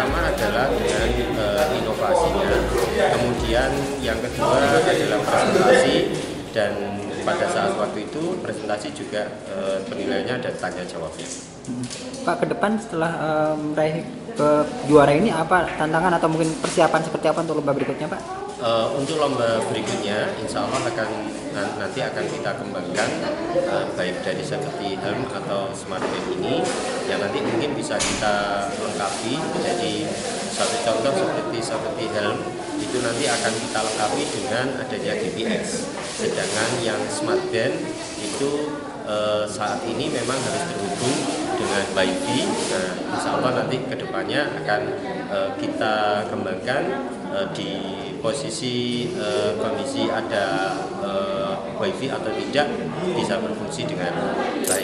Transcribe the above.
pertama adalah dengan eh, inovasinya, kemudian yang kedua adalah presentasi dan pada saat waktu itu presentasi juga eh, penilaiannya ada tanya jawabnya. Pak ke depan setelah eh, meraih ke juara ini apa tantangan atau mungkin persiapan seperti apa untuk lomba berikutnya Pak? Eh, untuk lomba berikutnya, insya Allah akan nan- nanti akan kita kembangkan eh, baik dari seperti helm atau smart ini yang nanti mungkin bisa kita lengkapi menjadi satu contoh seperti seperti helm itu nanti akan kita lengkapi dengan adanya GPS. Sedangkan yang smart band itu eh, saat ini memang harus terhubung dengan WiFi. Nah, insya Allah nanti ke depannya akan eh, kita kembangkan eh, di posisi kondisi ada WiFi atau tidak bisa berfungsi dengan baik.